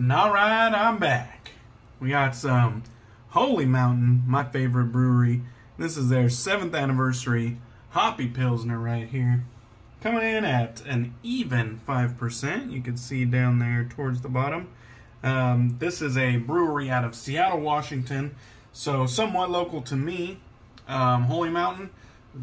All right, I'm back. We got some Holy Mountain, my favorite brewery. This is their seventh anniversary Hoppy Pilsner right here. Coming in at an even 5%. You can see down there towards the bottom. Um, this is a brewery out of Seattle, Washington. So somewhat local to me. Um, Holy Mountain,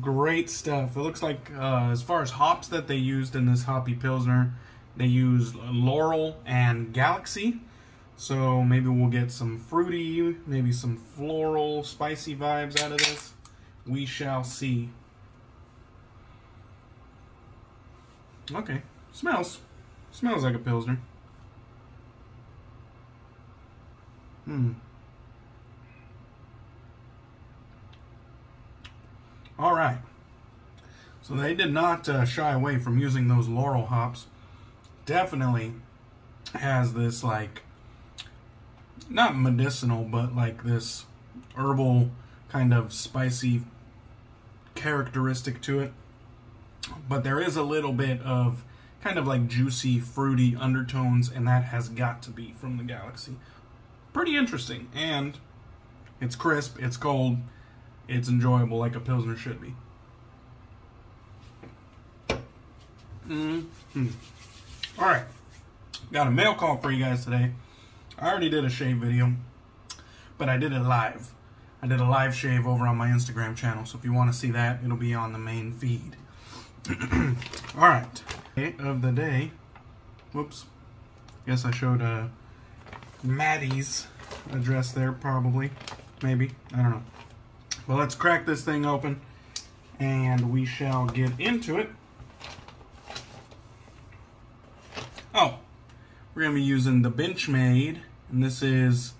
great stuff. It looks like uh, as far as hops that they used in this Hoppy Pilsner, they used Loral and Galaxy. So maybe we'll get some fruity, maybe some floral, spicy vibes out of this. We shall see. Okay, smells. Smells like a Pilsner. Hmm. All right. So they did not uh, shy away from using those Loral hops. Definitely has this like not medicinal, but like this herbal kind of spicy characteristic to it. But there is a little bit of kind of like juicy, fruity undertones, and that has got to be from the Galaxy. Pretty interesting, and it's crisp, it's cold, it's enjoyable like a Pilsner should be. Mm hmm Alright, got a mail call for you guys today. I already did a shave video, but I did it live. I did a live shave over on my Instagram channel, so if you want to see that, it'll be on the main feed. Alright, of the day. Whoops. Guess I showed uh, Matti's address there, probably. Maybe. I don't know. Well, let's crack this thing open, and we shall get into it. Oh, we're to be using the Benchmade, and this is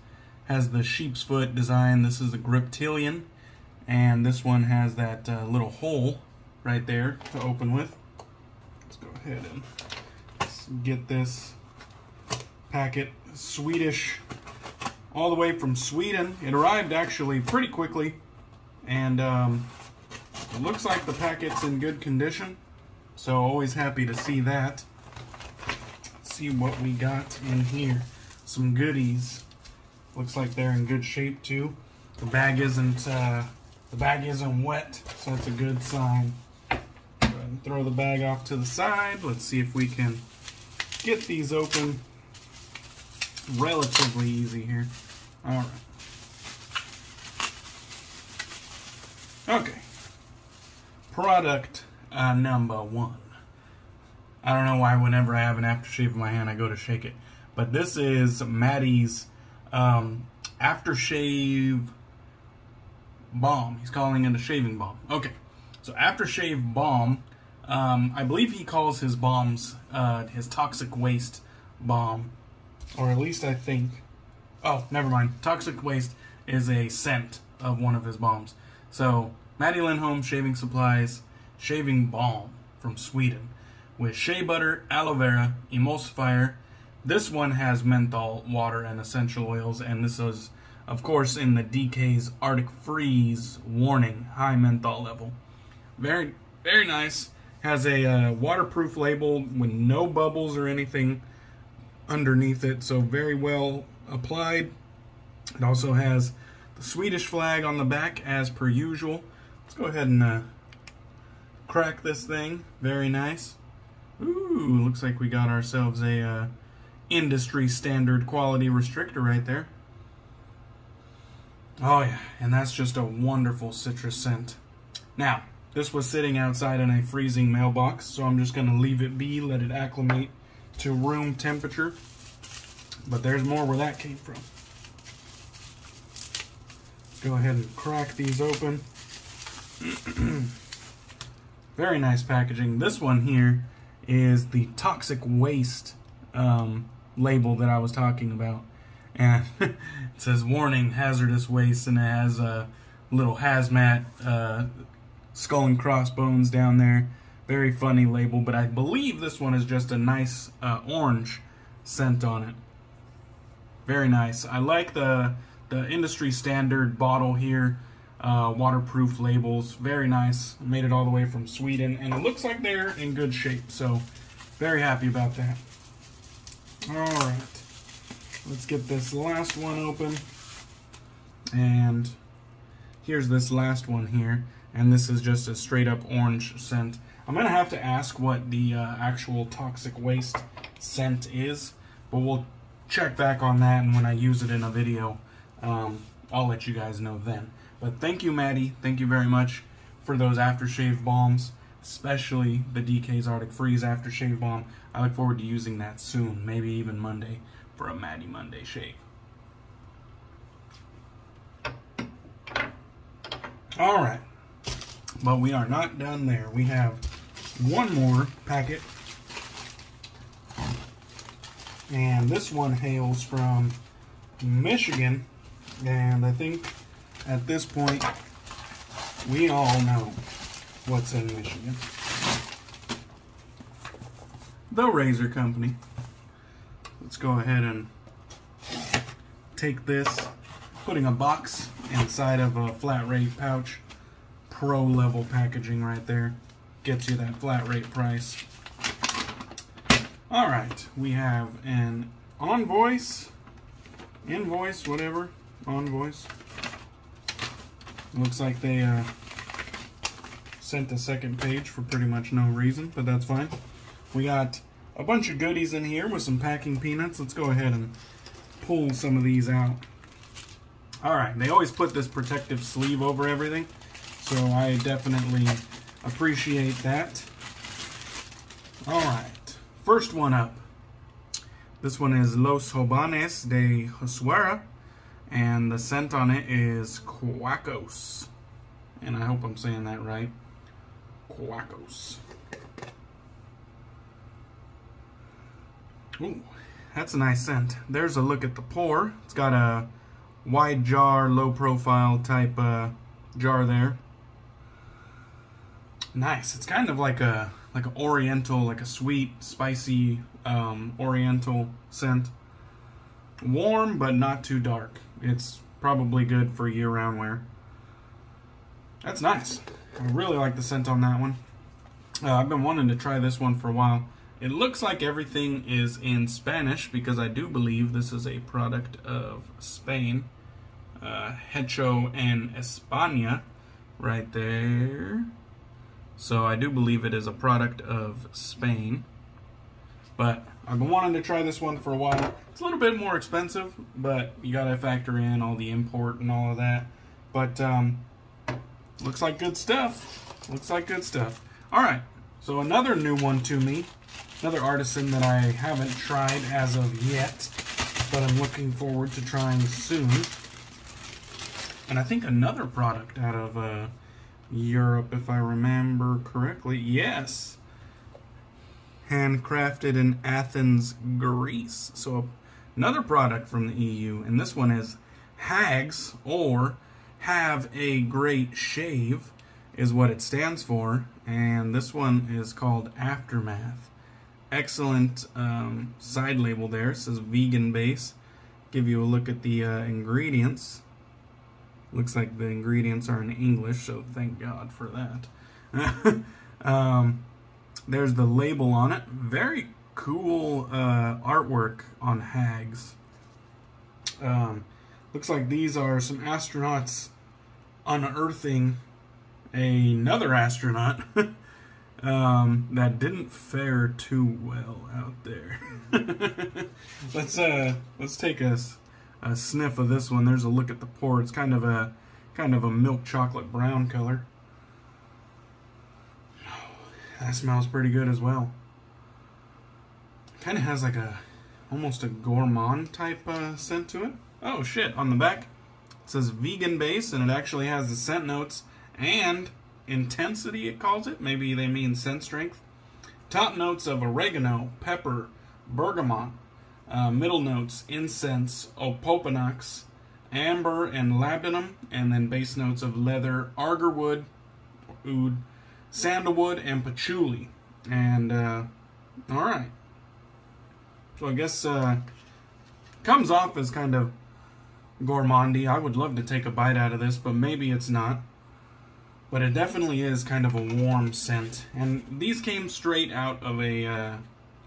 has the sheep's foot design. This is the Griptilian, and this one has that uh, little hole right there to open with. Let's go ahead and get this packet. Swedish, all the way from Sweden. It arrived actually pretty quickly, and um, it looks like the packet's in good condition. So always happy to see that see what we got in here. Some goodies. Looks like they're in good shape too. The bag isn't uh, the bag isn't wet, so that's a good sign. Go throw the bag off to the side. Let's see if we can get these open relatively easy here. All right. Okay. Product uh, number one. I don't know why whenever I have an aftershave in my hand, I go to shake it. But this is Matti's um, aftershave balm. He's calling it a shaving balm. Okay, so aftershave balm. Um, I believe he calls his bombs uh, his toxic waste bomb, or at least I think. Oh, never mind. Toxic waste is a scent of one of his bombs. So Matti Lindholm Shaving Supplies Shaving Balm from Sweden with shea butter, aloe vera, emulsifier. This one has menthol, water, and essential oils, and this is, of course, in the DK's Arctic Freeze warning, high menthol level. Very, very nice. Has a uh, waterproof label with no bubbles or anything underneath it, so very well applied. It also has the Swedish flag on the back, as per usual. Let's go ahead and uh, crack this thing. Very nice. Ooh, looks like we got ourselves a uh, industry standard quality restrictor right there. Oh yeah, and that's just a wonderful citrus scent. Now, this was sitting outside in a freezing mailbox, so I'm just going to leave it be, let it acclimate to room temperature. But there's more where that came from. Go ahead and crack these open. Very nice packaging. This one here is the toxic waste um, label that I was talking about. And it says warning hazardous waste and it has a little hazmat uh, skull and crossbones down there. Very funny label, but I believe this one is just a nice uh, orange scent on it. Very nice. I like the the industry standard bottle here uh, waterproof labels. Very nice. Made it all the way from Sweden, and it looks like they're in good shape. So, very happy about that. All right. let's get this last one open. And here's this last one here. And this is just a straight up orange scent. I'm going to have to ask what the uh, actual toxic waste scent is. But we'll check back on that. And when I use it in a video, um, I'll let you guys know then. But thank you, Matti. Thank you very much for those aftershave balms, especially the DK's Arctic Freeze aftershave balm. I look forward to using that soon, maybe even Monday for a Matti Monday shave. All right, but we are not done there. We have one more packet, and this one hails from Michigan, and I think at this point we all know what's in Michigan. The Razor Company. Let's go ahead and take this, putting a box inside of a flat rate pouch. Pro level packaging right there. Gets you that flat rate price. Alright, we have an Envoice, invoice, whatever, Envoice. Looks like they uh, sent a second page for pretty much no reason, but that's fine. We got a bunch of goodies in here with some packing peanuts. Let's go ahead and pull some of these out. Alright, they always put this protective sleeve over everything, so I definitely appreciate that. Alright, first one up. This one is Los Jabones de Joserra and the scent on it is Quacos. And I hope I'm saying that right. Quacos. Ooh, that's a nice scent. There's a look at the pour. It's got a wide jar, low profile type uh, jar there. Nice. It's kind of like a like an oriental, like a sweet, spicy um, oriental scent. Warm, but not too dark. It's probably good for year-round wear. That's nice. I really like the scent on that one. Uh, I've been wanting to try this one for a while. It looks like everything is in Spanish because I do believe this is a product of Spain. Uh, Hecho en España right there. So I do believe it is a product of Spain. But I've been wanting to try this one for a while. It's a little bit more expensive, but you gotta factor in all the import and all of that. But um, looks like good stuff. Looks like good stuff. All right, so another new one to me. Another artisan that I haven't tried as of yet, but I'm looking forward to trying soon. And I think another product out of uh, Europe, if I remember correctly. Yes, handcrafted in Athens, Greece. So another product from the EU, and this one is Hags or Have a Great Shave is what it stands for, and this one is called Aftermath. Excellent um, side label there. It says vegan base. Give you a look at the uh, ingredients. Looks like the ingredients are in English, so thank God for that. um, there's the label on it. Very cool uh, artwork on hags. Um, looks like these are some astronauts unearthing another astronaut um, that didn't fare too well out there. let's uh, let's take a, a sniff of this one. There's a look at the pour. It's kind of a kind of a milk chocolate brown color. That smells pretty good as well. Kind of has like a, almost a gourmand type uh, scent to it. Oh shit, on the back it says vegan base and it actually has the scent notes and intensity it calls it. Maybe they mean scent strength. Top notes of oregano, pepper, bergamot. Uh, middle notes, incense, opopanax, amber, and labdanum. And then base notes of leather, agarwood, oud, sandalwood, and patchouli. And, uh, alright. So I guess, uh, comes off as kind of gourmandy. I would love to take a bite out of this, but maybe it's not. But it definitely is kind of a warm scent. And these came straight out of a uh,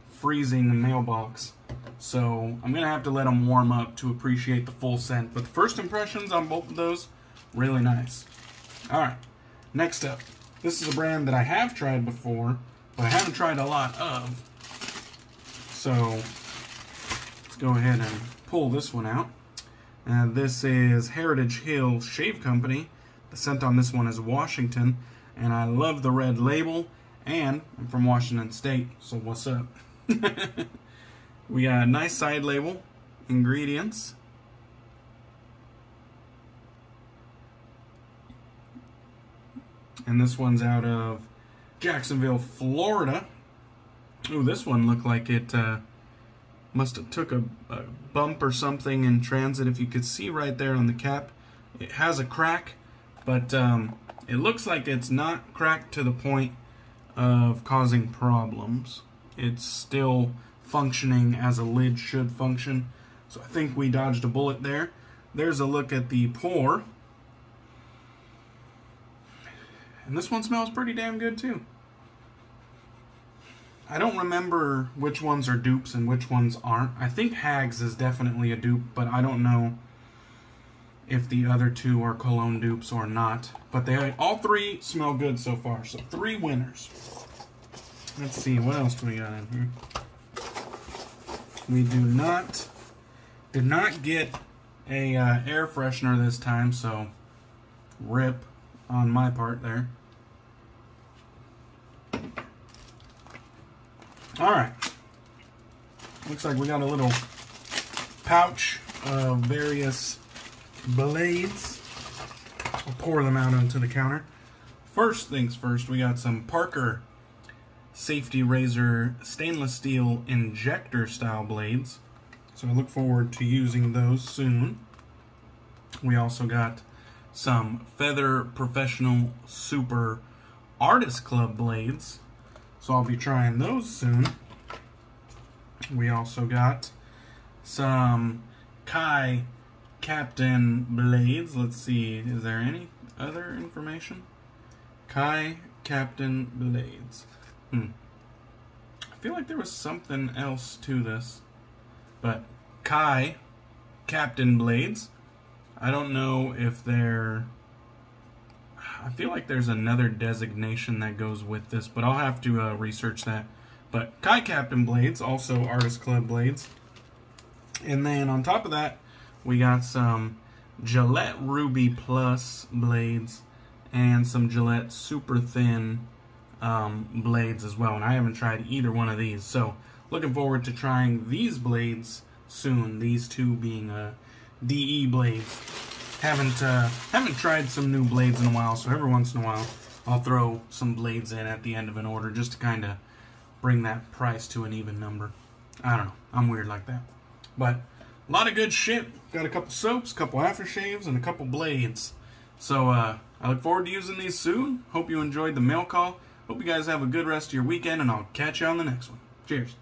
freezing mailbox. So I'm going to have to let them warm up to appreciate the full scent. But the first impressions on both of those, really nice. All right, next up. This is a brand that I have tried before, but I haven't tried a lot of. So let's go ahead and pull this one out. Uh, this is Heritage Hill Shave Company. The scent on this one is Washington, and I love the red label, and I'm from Washington State, so what's up? we got a nice side label, ingredients. And this one's out of Jacksonville, Florida. Ooh, this one looked like it uh, must have took a, a, bump or something in transit. If you could see right there on the cap, it has a crack, but um, it looks like it's not cracked to the point of causing problems. It's still functioning as a lid should function. So I think we dodged a bullet there. There's a look at the pour. And this one smells pretty damn good too. I don't remember which ones are dupes and which ones aren't. I think Hags is definitely a dupe, but I don't know if the other two are cologne dupes or not. But they all three smell good so far. So three winners. Let's see, what else do we got in here? We do not, did not get a uh, air freshener this time, so rip on my part there. All right. Looks like we got a little pouch of various blades. I'll pour them out onto the counter. First things first, we got some Parker Safety Razor stainless steel injector style blades. So I look forward to using those soon. We also got some Feather Professional Super Artist Club blades. So I'll be trying those soon. We also got some Kai Captain blades. Let's see, is there any other information? Kai Captain blades. Hmm. I feel like there was something else to this. But Kai Captain blades. I don't know if they're I feel like there's another designation that goes with this, but I'll have to uh, research that. But Kai Captain blades, also Artist Club blades. And then on top of that, we got some Gillette Ruby Plus blades and some Gillette Super Thin um, blades as well. And I haven't tried either one of these. So looking forward to trying these blades soon. These two being uh, DE blades. Haven't uh, haven't tried some new blades in a while, so every once in a while I'll throw some blades in at the end of an order just to kind of bring that price to an even number. I don't know. I'm weird like that. But a lot of good shit. Got a couple soaps, a couple aftershaves, and a couple blades. So uh, I look forward to using these soon. Hope you enjoyed the mail call. Hope you guys have a good rest of your weekend, and I'll catch you on the next one. Cheers.